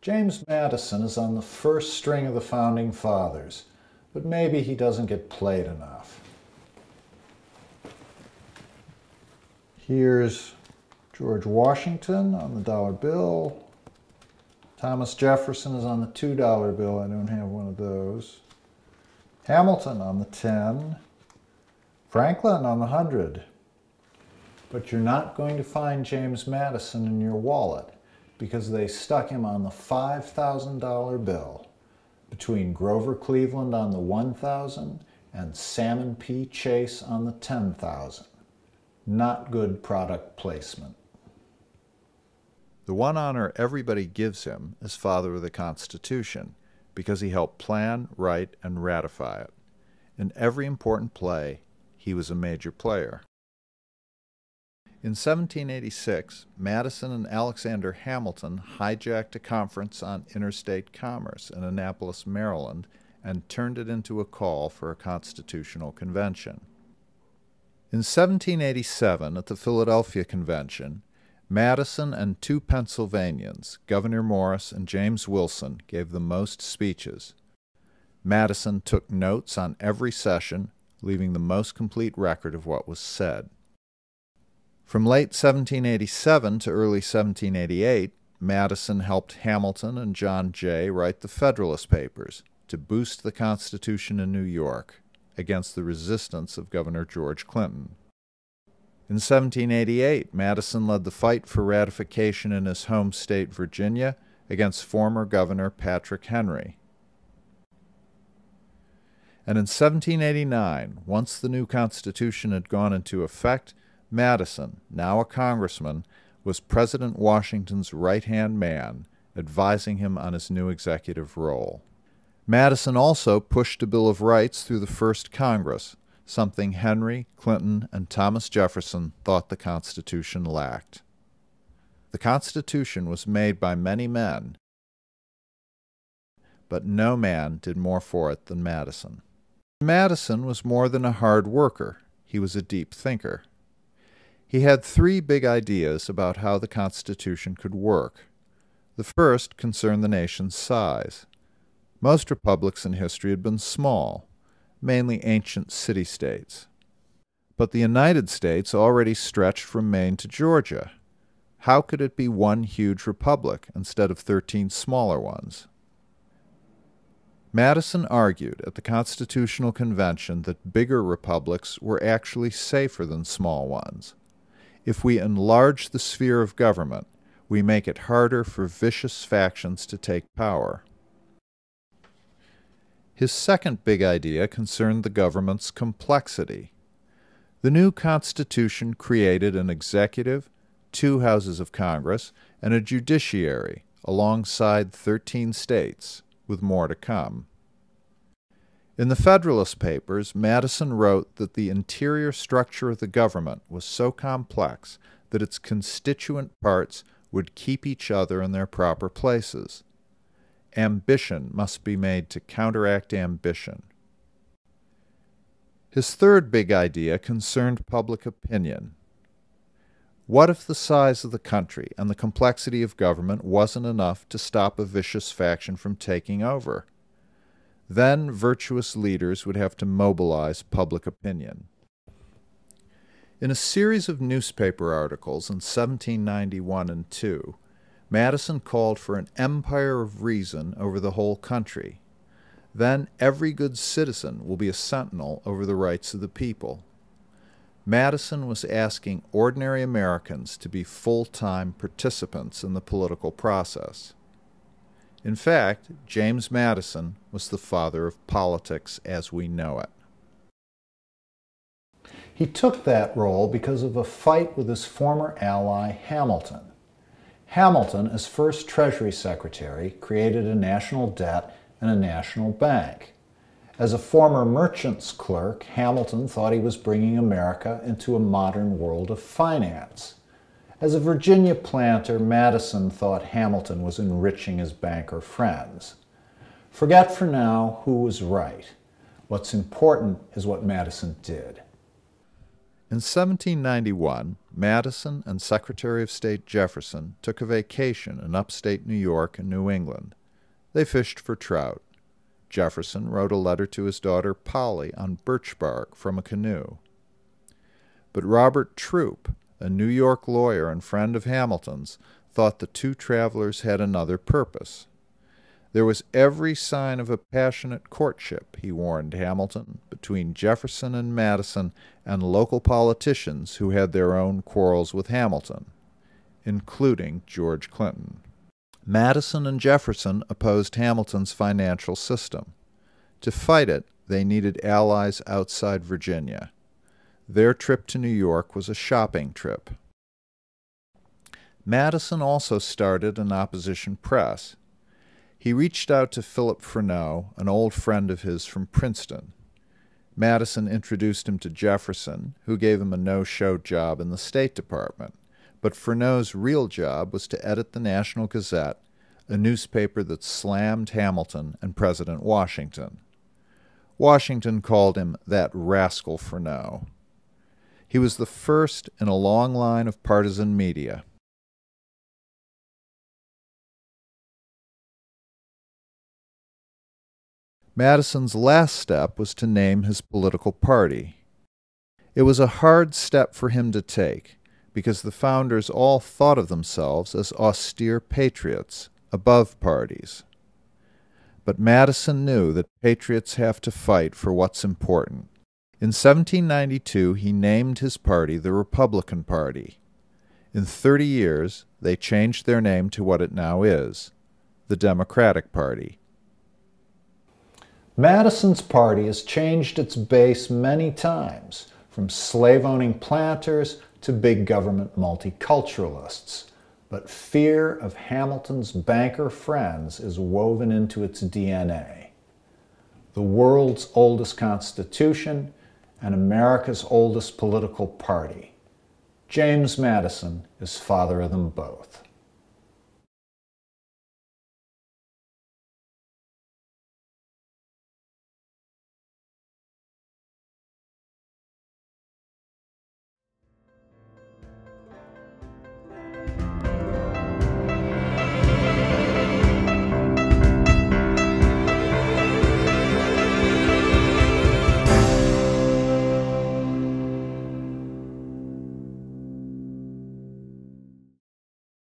James Madison is on the first string of the Founding Fathers, but maybe he doesn't get played enough. Here's George Washington on the dollar bill. Thomas Jefferson is on the $2 bill. I don't have one of those. Hamilton on the 10. Franklin on the 100. But you're not going to find James Madison in your wallet because they stuck him on the $5,000 bill between Grover Cleveland on the 1,000 and Salmon P. Chase on the 10,000. Not good product placement. The one honor everybody gives him is Father of the Constitution because he helped plan, write, and ratify it. In every important play, he was a major player. In 1786, Madison and Alexander Hamilton hijacked a conference on interstate commerce in Annapolis, Maryland, and turned it into a call for a constitutional convention. In 1787, at the Philadelphia Convention, Madison and two Pennsylvanians, Gouverneur Morris and James Wilson, gave the most speeches. Madison took notes on every session, leaving the most complete record of what was said. From late 1787 to early 1788, Madison helped Hamilton and John Jay write the Federalist Papers to boost the Constitution in New York against the resistance of Governor George Clinton. In 1788, Madison led the fight for ratification in his home state, Virginia, against former Governor Patrick Henry. And in 1789, once the new Constitution had gone into effect, Madison, now a congressman, was President Washington's right hand man, advising him on his new executive role. Madison also pushed a Bill of Rights through the first Congress, something Henry, Clinton, and Thomas Jefferson thought the Constitution lacked. The Constitution was made by many men, but no man did more for it than Madison. Madison was more than a hard worker, he was a deep thinker. He had three big ideas about how the Constitution could work. The first concerned the nation's size. Most republics in history had been small, mainly ancient city states. But the United States already stretched from Maine to Georgia. How could it be one huge republic instead of 13 smaller ones? Madison argued at the Constitutional Convention that bigger republics were actually safer than small ones. If we enlarge the sphere of government, we make it harder for vicious factions to take power. His second big idea concerned the government's complexity. The new Constitution created an executive, two houses of Congress, and a judiciary, alongside 13 states, with more to come. In the Federalist Papers, Madison wrote that the interior structure of the government was so complex that its constituent parts would keep each other in their proper places. Ambition must be made to counteract ambition. His third big idea concerned public opinion. What if the size of the country and the complexity of government wasn't enough to stop a vicious faction from taking over? Then virtuous leaders would have to mobilize public opinion. In a series of newspaper articles in 1791 and 2, Madison called for an empire of reason over the whole country. Then every good citizen will be a sentinel over the rights of the people. Madison was asking ordinary Americans to be full time participants in the political process. In fact, James Madison was the father of politics as we know it. He took that role because of a fight with his former ally Hamilton. Hamilton, as first Treasury Secretary, created a national debt and a national bank. As a former merchant's clerk, Hamilton thought he was bringing America into a modern world of finance. As a Virginia planter, Madison thought Hamilton was enriching his banker friends. Forget for now who was right. What's important is what Madison did. In 1791, Madison and Secretary of State Jefferson took a vacation in upstate New York and New England. They fished for trout. Jefferson wrote a letter to his daughter Polly on birch bark from a canoe. But Robert Troup, a New York lawyer and friend of Hamilton's, thought the two travelers had another purpose. There was every sign of a passionate courtship, he warned Hamilton, between Jefferson and Madison and local politicians who had their own quarrels with Hamilton, including George Clinton. Madison and Jefferson opposed Hamilton's financial system. To fight it, they needed allies outside Virginia. Their trip to New York was a shopping trip. Madison also started an opposition press. He reached out to Philip Freneau, an old friend of his from Princeton. Madison introduced him to Jefferson, who gave him a no show job in the State Department. But Freneau's real job was to edit the National Gazette, a newspaper that slammed Hamilton and President Washington. Washington called him that rascal Freneau. He was the first in a long line of partisan media. Madison's last step was to name his political party. It was a hard step for him to take because the founders all thought of themselves as austere patriots, above parties. But Madison knew that patriots have to fight for what's important. In 1792, he named his party the Republican Party. In 30 years, they changed their name to what it now is the Democratic Party. Madison's party has changed its base many times, from slave owning planters to big government multiculturalists. But fear of Hamilton's banker friends is woven into its DNA. The world's oldest constitution and America's oldest political party. James Madison is father of them both.